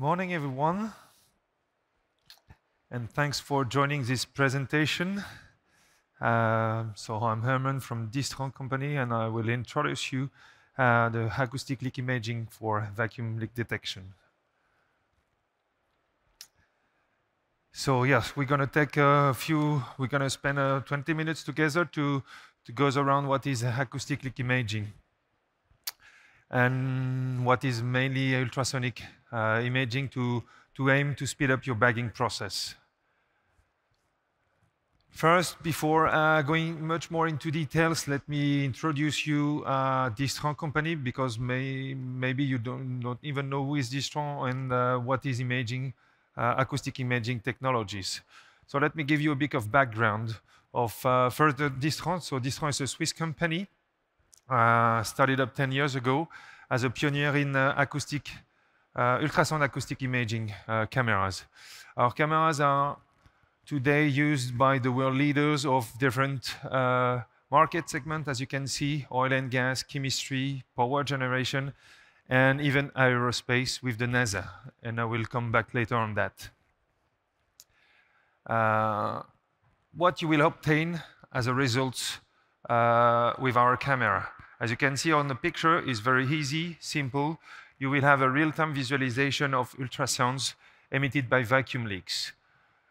Morning, everyone, and thanks for joining this presentation. Uh, so I'm Hermann from Distran Company, and I will introduce you uh, the acoustic leak imaging for vacuum leak detection. So yes, we're going to take a few, we're going to spend uh, 20 minutes together to, to go around what is acoustic leak imaging and what is mainly ultrasonic uh, imaging to, to aim to speed up your bagging process. First, before uh, going much more into details, let me introduce you uh, Distran company because may, maybe you don't not even know who is Distran and uh, what is imaging, uh, acoustic imaging technologies. So let me give you a bit of background of uh, first Distran. So Distran is a Swiss company, uh, started up 10 years ago as a pioneer in uh, acoustic, uh, ultrasound acoustic imaging uh, cameras. Our cameras are today used by the world leaders of different uh, market segments, as you can see, oil and gas, chemistry, power generation, and even aerospace with the NASA. And I will come back later on that. Uh, what you will obtain as a result uh, with our camera. As you can see on the picture, is very easy, simple. You will have a real-time visualization of ultrasounds emitted by vacuum leaks.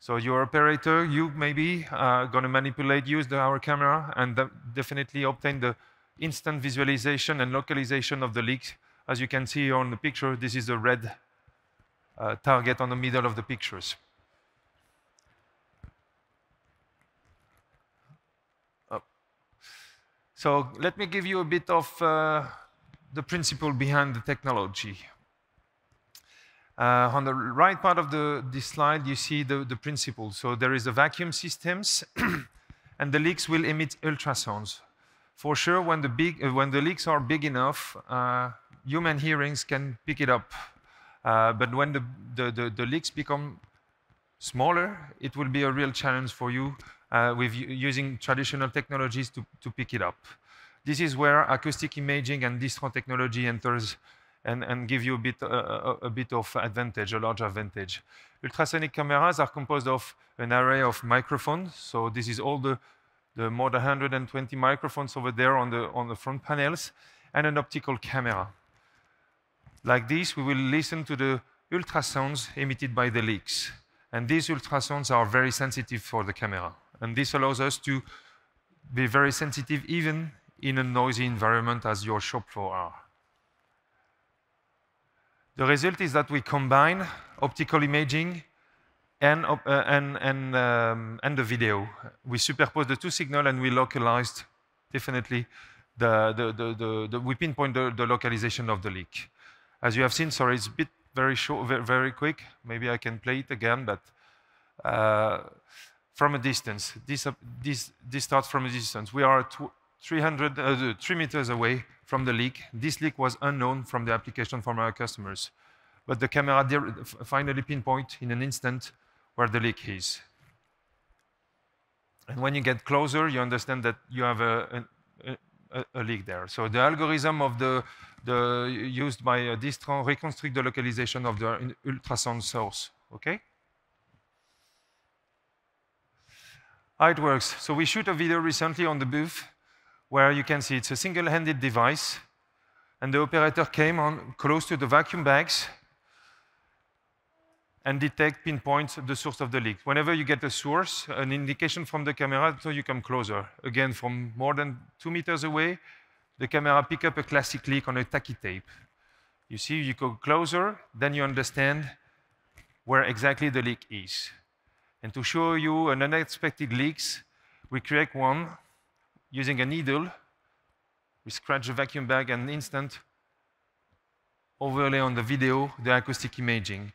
So your operator, you maybe uh, going to manipulate, use the, our camera, and definitely obtain the instant visualization and localization of the leak. As you can see on the picture, this is the red uh, target on the middle of the pictures. So let me give you a bit of uh, the principle behind the technology. Uh, on the right part of the, this slide, you see the, the principle. So there is a vacuum systems, and the leaks will emit ultrasounds. For sure, when the, big, uh, when the leaks are big enough, uh, human hearings can pick it up. Uh, but when the, the, the, the, leaks become smaller, it will be a real challenge for you uh, with using traditional technologies to, to pick it up. This is where acoustic imaging and Distran technology enters and, and give you a bit, uh, a bit of advantage, a large advantage. Ultrasonic cameras are composed of an array of microphones. So this is all the, the more than 120 microphones over there on the, on the front panels, and an optical camera. Like this, we will listen to the ultrasounds emitted by the leaks. And these ultrasounds are very sensitive for the camera. And this allows us to be very sensitive even in a noisy environment as your shop floor are. The result is that we combine optical imaging and, uh, and, and, um, and the video. We superpose the two signals and we localized definitely the, the, the, the, the we pinpoint the, the, localization of the leak. As you have seen, sorry, it's a bit very short, very, very quick. Maybe I can play it again, but uh, from a distance. This, uh, this, this starts from a distance. We are 300, uh, 3 meters away from the leak. This leak was unknown from the application from our customers. But the camera finally pinpoint in an instant where the leak is. And when you get closer, you understand that you have a, a, a leak there. So the algorithm of the, the used by uh, Distran reconstruct the localization of the ultrasound source. Okay? How it works. So we shoot a video recently on the booth where you can see it's a single-handed device, and the operator came on close to the vacuum bags and detect, pinpoint the source of the leak. Whenever you get a source, an indication from the camera, so you come closer. Again, from more than two meters away, the camera pick up a classic leak on a tacky tape. You see, you go closer, then you understand where exactly the leak is. And to show you an unexpected leaks, we create one using a needle. We scratch the vacuum bag and instant overlay on the video the acoustic imaging.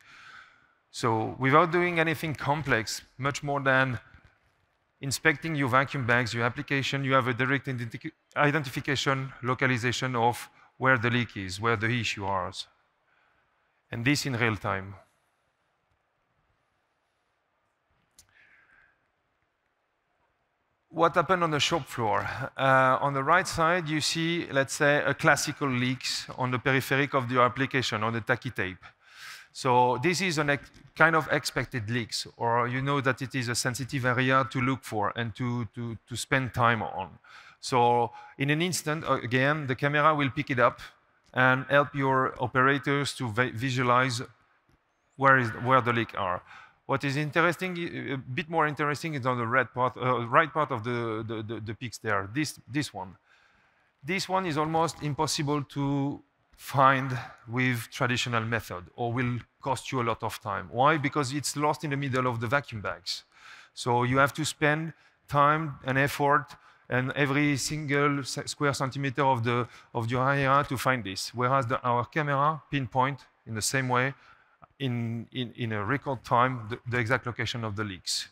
So without doing anything complex, much more than inspecting your vacuum bags, your application, you have a direct identification, localization of where the leak is, where the issue is. And this in real time. What happened on the shop floor. Uh, on the right side, you see, let's say, a classical leaks on the periphery of your application, on the tacky tape. So this is a kind of expected leaks, or you know that it is a sensitive area to look for and to, to, to spend time on. So in an instant, again, the camera will pick it up and help your operators to visualize where, is, where the leaks are. What is interesting, a bit more interesting, is on the red part, uh, right part of the, the, the, the peaks there, this, this one. This one is almost impossible to find with traditional method or will cost you a lot of time. Why? Because it's lost in the middle of the vacuum bags. So you have to spend time and effort and every single square centimeter of, the, of your area to find this. Whereas the, our camera pinpoint in the same way in, in, in a record time the, the, exact location of the leaks.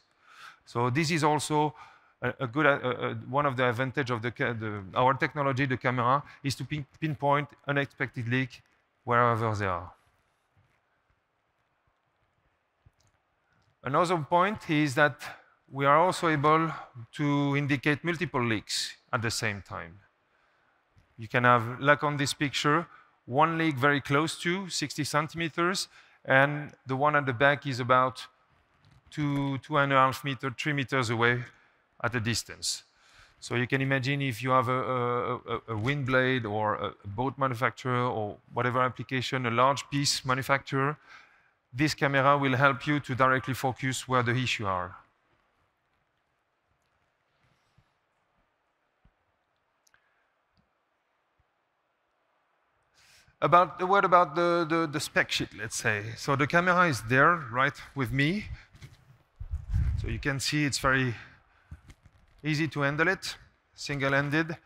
So this is also a, a good, one of the advantage of the, the, our technology, the camera, is to pin, pinpoint unexpected leak wherever they are. Another point is that we are also able to indicate multiple leaks at the same time. You can have, like on this picture, one leak very close to 60 centimeters, and the one at the back is about two, two and a half meters, three meters away at a distance. So you can imagine if you have a, a, a wind blade or a boat manufacturer or whatever application, a large piece manufacturer, this camera will help you to directly focus where the issues are. About the word about the, the, the, spec sheet, let's say. So the camera is there, right, with me. So you can see it's very easy to handle it, single-handed.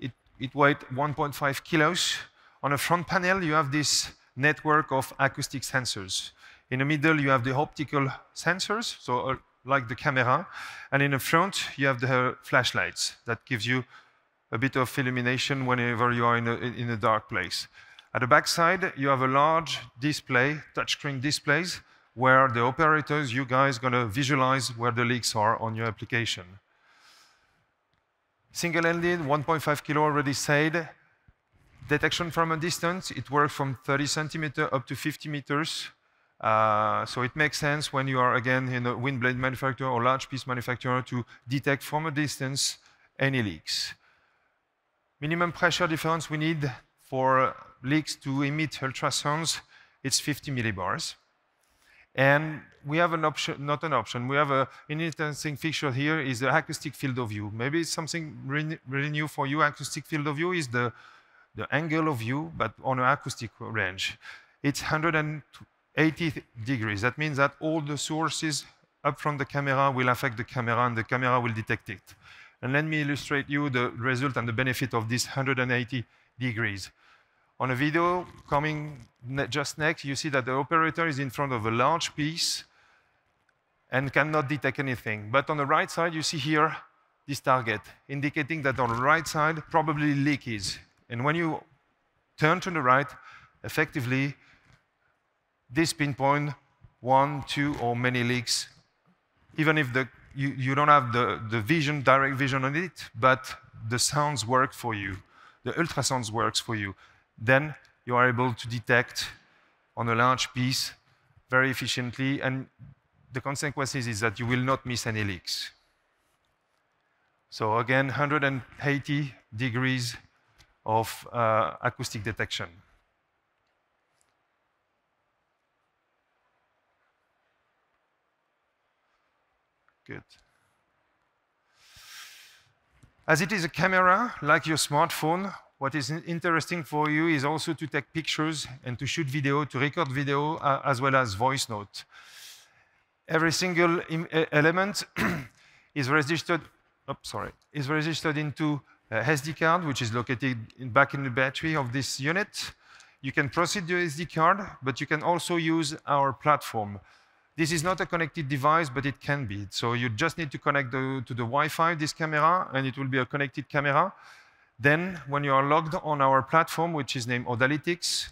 It, it weighs 1.5 kilos. On the front panel, you have this network of acoustic sensors. In the middle, you have the optical sensors, so uh, like the camera. And in the front, you have the flashlights that gives you a bit of illumination whenever you are in a, in a dark place. At the back side, you have a large display, touchscreen displays, where the operators, you guys, going to visualize where the leaks are on your application. Single-handed, 1.5 kilo already said. Detection from a distance, it works from 30 centimeter up to 50 meters. Uh, so it makes sense when you are, again, in a wind blade manufacturer or large piece manufacturer to detect from a distance any leaks. Minimum pressure difference we need for leaks to emit ultrasounds, it's 50 millibars. And we have an option, not an option, we have a, an interesting feature here is the acoustic field of view. Maybe it's something really, new for you. Acoustic field of view is the, the angle of view, but on an acoustic range. It's 180 degrees. That means that all the sources up from the camera will affect the camera and the camera will detect it. And let me illustrate you the result and the benefit of this 180 degrees. On a video coming just next, you see that the operator is in front of a large piece and cannot detect anything. But on the right side, you see here this target, indicating that on the right side, probably leak is. And when you turn to the right, effectively, this pinpoint one, two, or many leaks, even if the, you, you don't have the, the vision, direct vision on it, but the sounds work for you. The ultrasounds works for you then you are able to detect on a large piece very efficiently, and the consequences is that you will not miss any leaks. So again, 180 degrees of uh, acoustic detection. Good. As it is a camera, like your smartphone, what is interesting for you is also to take pictures and to shoot video, to record video, uh, as well as voice note. Every single element is registered, oh, sorry, is registered into a SD card, which is located in, back in the battery of this unit. You can proceed the SD card, but you can also use our platform. This is not a connected device, but it can be. So you just need to connect the, to the Wi-Fi, this camera, and it will be a connected camera. Then, when you are logged on our platform, which is named Odalytics,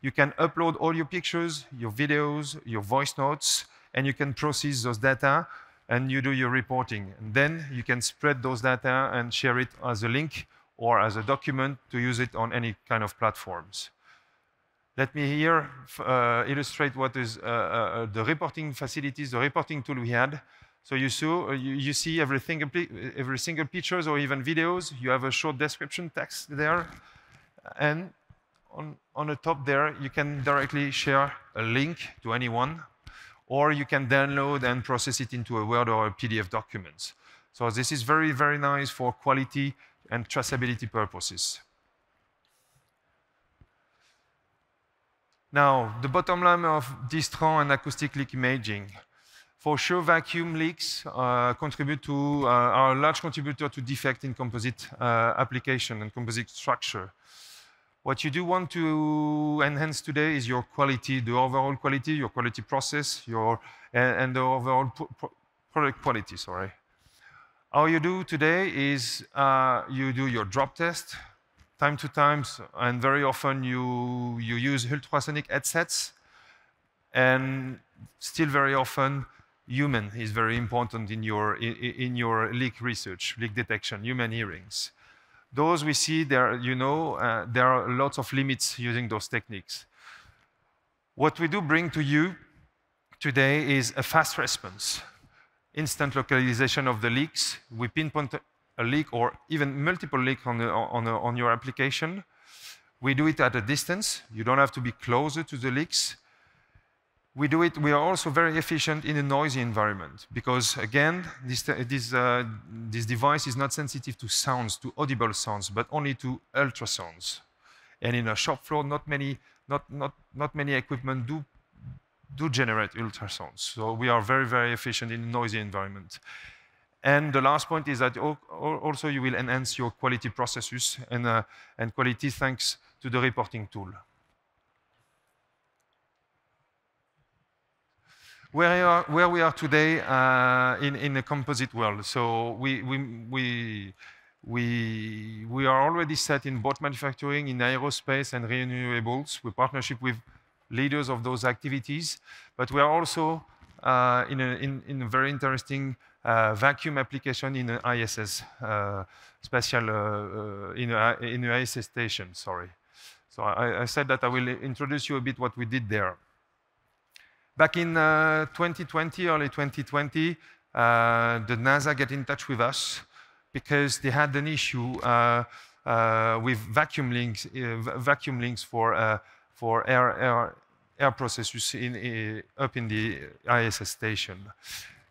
you can upload all your pictures, your videos, your voice notes, and you can process those data and you do your reporting. And then you can spread those data and share it as a link or as a document to use it on any kind of platforms. Let me here uh, illustrate what is uh, uh, the reporting facilities, the reporting tool we had. So you, saw, uh, you, you, see every single, every single pictures or even videos. You have a short description text there. And on, on the top there, you can directly share a link to anyone, or you can download and process it into a Word or a PDF document. So this is very, very nice for quality and traceability purposes. Now, the bottom line of Distran and acoustic leak imaging. For sure, vacuum leaks uh, contribute to, uh, are a large contributor to defect in composite uh, application and composite structure. What you do want to enhance today is your quality, the overall quality, your quality process, your, and, and the overall product quality, sorry. How you do today is uh, you do your drop test, time to time, and very often you, you use ultrasonic headsets, and still very often human is very important in your, in, your leak research, leak detection, human hearings. Those we see there, you know, uh, there are lots of limits using those techniques. What we do bring to you today is a fast response, instant localization of the leaks. We pinpoint a leak or even multiple leaks on, on, on your application. We do it at a distance. You don't have to be closer to the leaks we do it, we are also very efficient in a noisy environment because again, this, this, uh, this device is not sensitive to sounds, to audible sounds, but only to ultrasounds. And in a shop floor, not many, not, not, not many equipment do, do generate ultrasounds. So we are very, very efficient in a noisy environment. And the last point is that also you will enhance your quality processes and, uh, and quality thanks to the reporting tool. Where, are, where we are today uh, in, in a composite world. So we, we, we, we, we are already set in both manufacturing, in aerospace and renewables. We partnership with leaders of those activities, but we are also uh, in, a, in, in, a, very interesting uh, vacuum application in an ISS, uh, special, uh, uh, in, a, in an ISS station, sorry. So I, I said that I will introduce you a bit what we did there. Back in uh, 2020, early 2020, uh, the NASA get in touch with us because they had an issue uh, uh with vacuum links, uh, vacuum links for, uh, for air, air, air processes in, up in the ISS station.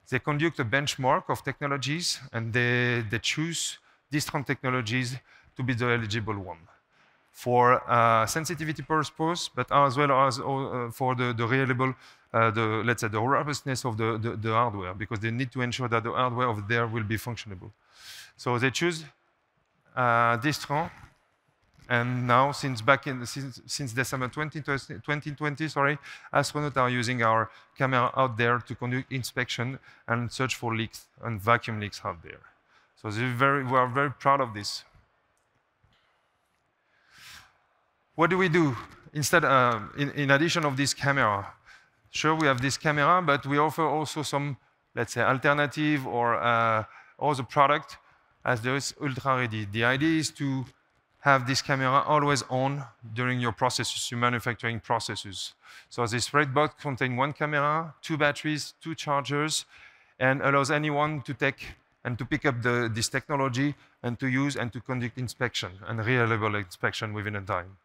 They conduct a benchmark of technologies and they, they choose different technologies to be the eligible one for uh, sensitivity purpose, but as well as uh, for the, the reliable the, let's say, the robustness of the, the, the, hardware, because they need to ensure that the hardware of there will be functionable. So they choose uh, Distran, and now, since back in since, since December 2020, 2020, sorry, astronauts are using our camera out there to conduct inspection and search for leaks and vacuum leaks out there. So very, we are very proud of this. What do we do instead? Uh, in, in addition of this camera, Sure, we have this camera, but we offer also some, let's say, alternative or uh, other product as there is ultra ready. The idea is to have this camera always on during your processes, your manufacturing processes. So this red box contains one camera, two batteries, two chargers, and allows anyone to take and to pick up the, this technology and to use and to conduct inspection and reliable inspection within a time.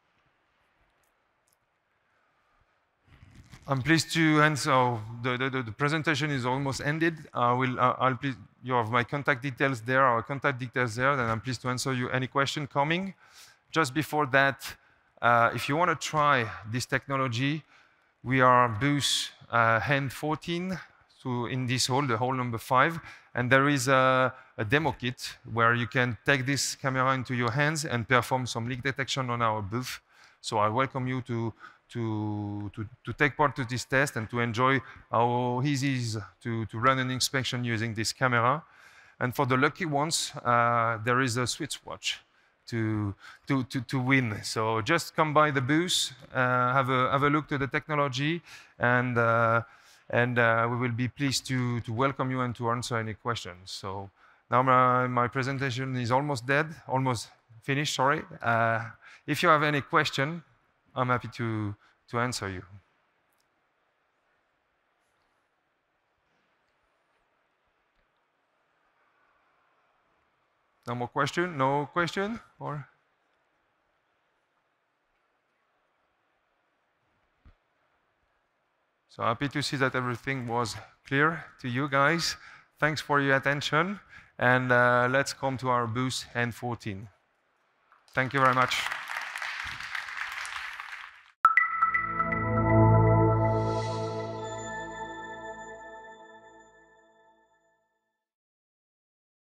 I'm pleased to answer. The, the, the presentation is almost ended. I will, uh, I'll please, you have my contact details there, our contact details there, and I'm pleased to answer you any question coming. Just before that, uh, if you want to try this technology, we are booth uh, hand 14 so in this hall, the hall number five, and there is a, a demo kit where you can take this camera into your hands and perform some leak detection on our booth. So I welcome you to to, to, to take part to this test and to enjoy how easy it is to, to run an inspection using this camera. And for the lucky ones, uh, there is a Swiss watch to, to, to, to win. So just come by the booth, uh, have, a, have a look to the technology, and, uh, and uh, we will be pleased to, to welcome you and to answer any questions. So now my, my presentation is almost dead, almost finished, sorry. Uh, if you have any question, I'm happy to, to answer you. No more question? No question? Or? So happy to see that everything was clear to you guys. Thanks for your attention. And uh, let's come to our booth N14. Thank you very much.